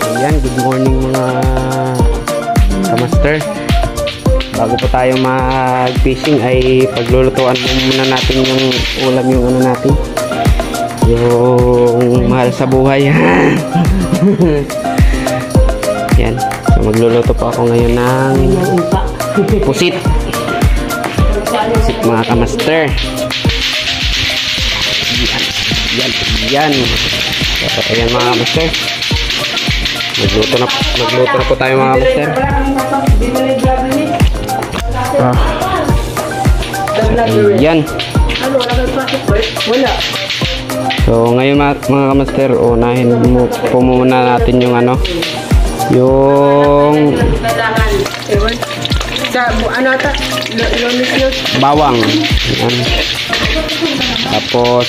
Ayan, good morning mga kamaster. Bago po tayo mag-fishing ay paglulutuan muna natin yung ulam yung ano natin. Yung mahal sa buhay. Yan. So magluluto po ako ngayon ng pusit. Pusit mga kamaster. Yan. Yan. Yan. So, ayan mga kamaster. Magluto na, magluto na po tayo mga kamaster. Ah. Yan. So ngayon mga, mga kamaster, unahin mo po muna natin yung ano, yung. Sa, ano ata? Bawang. Yan. Tapos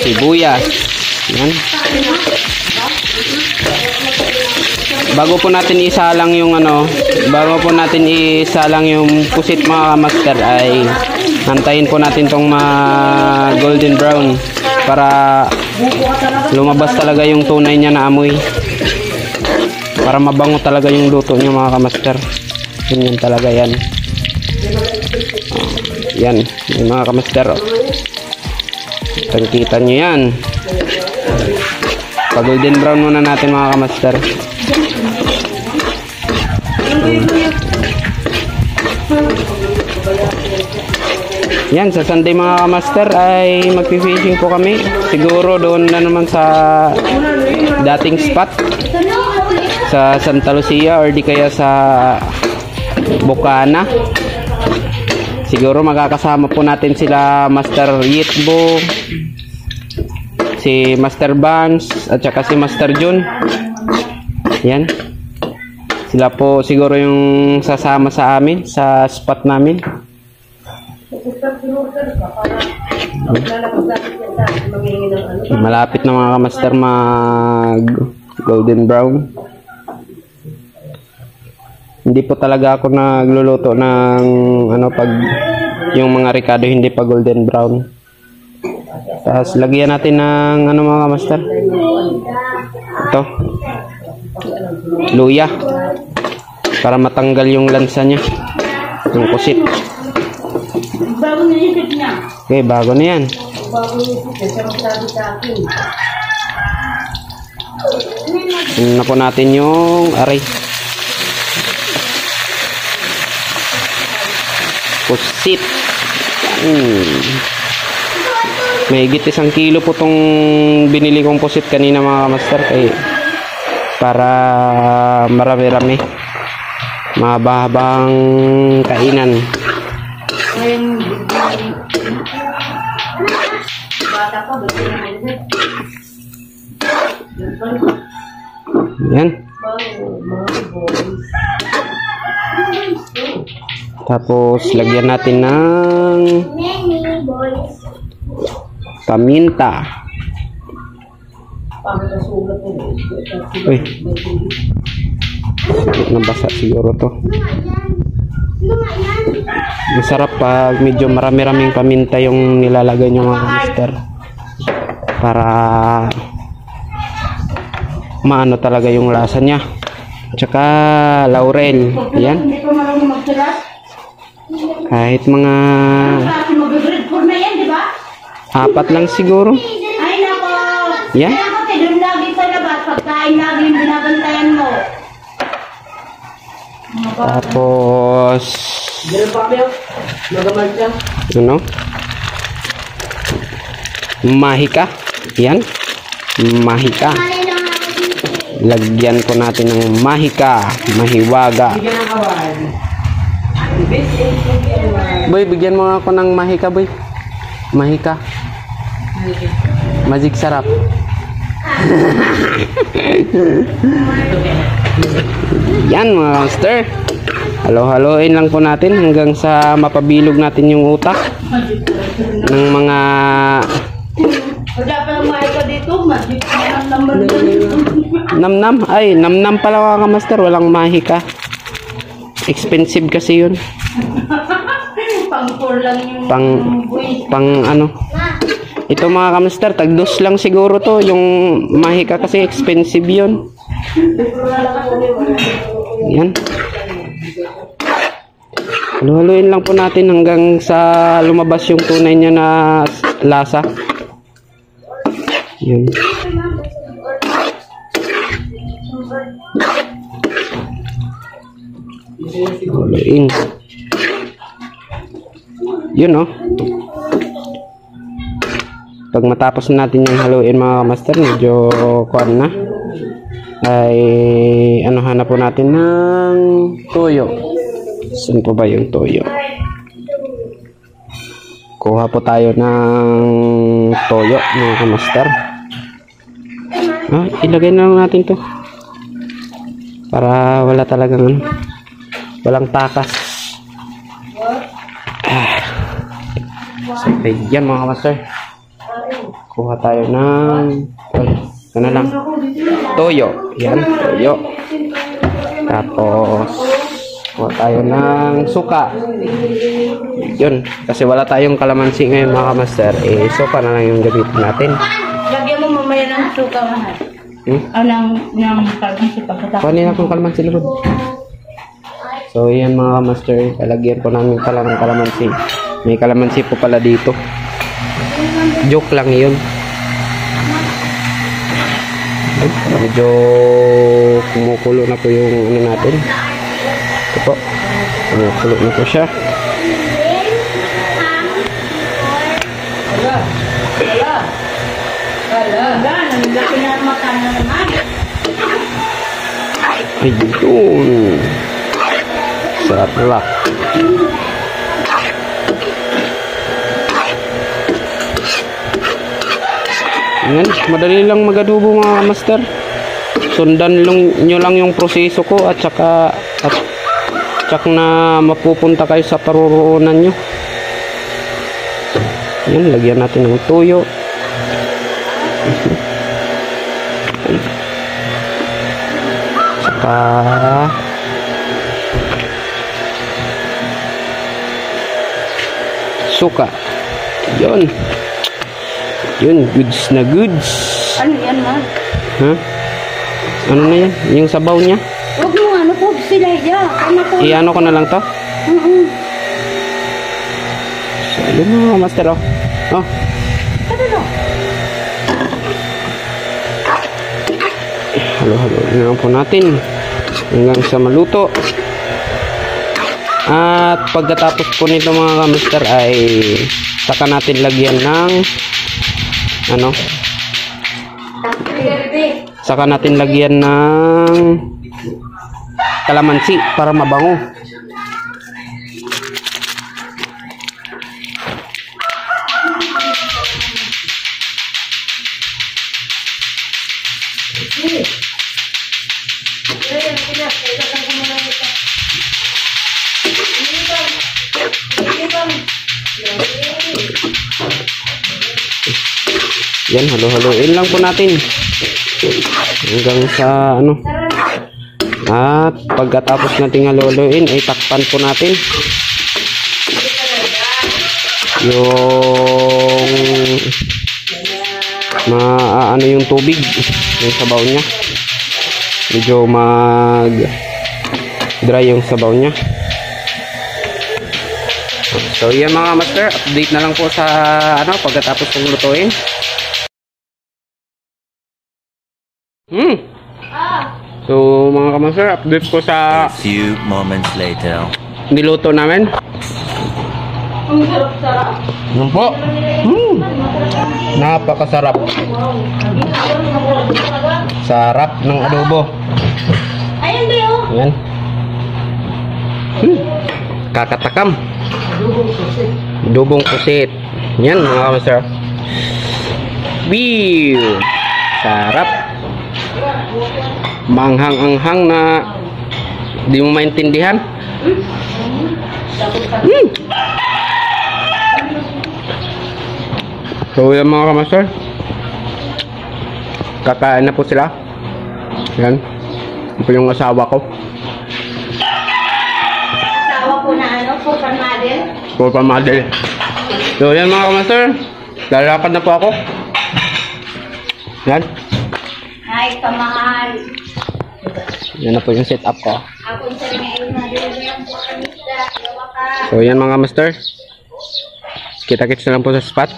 sibuyas. Yan. Bago po natin isalang yung ano, bago po natin isalang yung pusit mga master ay hantayin po natin tong ma golden brown para lumabas talaga yung tunay niya na amoy. Para mabango talaga yung luto niya mga kamaster. Yun yan talaga yan. Yan, yung mga kamaster. Oh. Kita nyo yan. Pa golden brown muna natin mga kamaster. Yan, sa Sunday mga kamaster ay magpi-fishing po kami. Siguro doon na naman sa dating spot sa Santa Lucia or di kaya sa Bukana. Siguro magkakasama po natin sila Master Yitbo, si Master Vance at saka si Master Jun. Yan. Sila po siguro yung sasama sa amin sa spot namin. Malapit na mga kamaster mag golden brown. Hindi po talaga ako nagluluto ng ano pag yung mga ricado hindi pa golden brown. Tapos lagyan natin ng ano mga kamaster. Ito. Luya. Para matanggal yung lansa niya. Yung kusit. Bago nilisip niya. Okay, bago na yan. Bago sa akin. Tingnan na po natin yung aray. Pusit. Hmm. May higit isang kilo po tong binili kong pusit kanina mga master kay para marami-rami. Mahabang kainan. Yan. Tapos lagyan natin ng paminta. Pangkasulat mo. Uy. Nabasa siguro to. Masarap pag medyo marami-raming paminta yung nilalagay nyo mga mister. Para maano talaga yung lasa niya. Tsaka laurel. Yan. Kahit mga apat lang siguro. Ay, nako. Yan. Kaya kasi doon lagi sa labas, pagkain lagi yung binabantayan mo. Tapos Ganun pa kami, magamal siya. ano? Mahika. Yan. Mahika. Lagyan ko natin ng mahika, mahiwaga. Boy, bigyan mo ako ng mahika, boy. Mahika. Magic sarap. Yan mga master. Halo-haloin lang po natin hanggang sa mapabilog natin yung utak ng mga Wala pa lang dito, magic namnam. Ay, namnam pala mga master. Walang mahika. Expensive kasi yun. Pang 4 lang yung Pang, pang ano, Ito mga kamaster, tagdos lang siguro to. Yung mahika kasi expensive yun. Yan. Haluhaluin lang po natin hanggang sa lumabas yung tunay niya na lasa. Yan. Haluin. Yun oh. Pag matapos natin yung haluin mga master, medyo kuan na. Ay ano hanap po natin ng toyo. Saan po ba yung toyo? Kuha po tayo ng toyo mga master. Ah, ilagay na lang natin to. Para wala talagang ano, walang takas. So, okay, yan mga master. Kuha tayo ng ano lang. Toyo. Yan, toyo. Tapos kuha tayo ng suka. Yun, kasi wala tayong kalamansi ngayon mga master. Eh, suka na lang yung gamitin natin. Lagyan mo mamaya ng suka mahal. Hmm? O ng, ng kalbisi pagkatapos. Kuha nila kung kalamansi lubog. So, yan mga master. Kalagyan po namin pala ng kalamansi. May kalamansi po pala dito. Joke lang yun. Medyo kumukulo na po yung ano natin. Ito po. Kumukulo na po siya. Ayun. Sarap. Yan, madali lang magadubo mga master. Sundan lang nyo lang yung proseso ko at saka at tsak na mapupunta kayo sa paruroonan nyo. Yan, lagyan natin ng tuyo. Saka suka. Yun. Yun, goods na goods. Ano yan, ma? Ha? Ano na yan? Yung sabaw niya? Huwag mo ano po sila ya. Ano po? Iano ko na lang to? Oo. So, yun mga master oh. Oh, Ano no? halo-halo na po natin. Hanggang sa maluto. At pagkatapos po nito mga master ay saka natin lagyan ng ano? Saka natin lagyan ng kalamansi para mabango. Yan, halo-haloin lang po natin. Hanggang sa ano. At pagkatapos nating halo-haloin, ay takpan po natin. Yung ma ano yung tubig yung sabaw niya medyo mag dry yung sabaw niya so yan mga master update na lang po sa ano pagkatapos kong lutuin hmm so mga kamaster update ko sa A few moments later. niluto namin Ang sarap-sarap. yun po hmm. napakasarap sarap ng adobo Ayun ba yun? Ayan. Hmm. Kakatakam. Dubong pusit. Yan mga kamasar. Biu. Sarap. Manghang-anghang na di mo maintindihan. Hmm. So yan mga kamasar. Kakain na po sila. Yan. Ito yung asawa ko. Asawa ko na ano, po model. For pamadel. So yan mga kamaster. Lalakad na po ako. Yan. Hi, kamahal. Yan na po yung setup ko. So yan mga master. Kita-kits na lang po sa spot.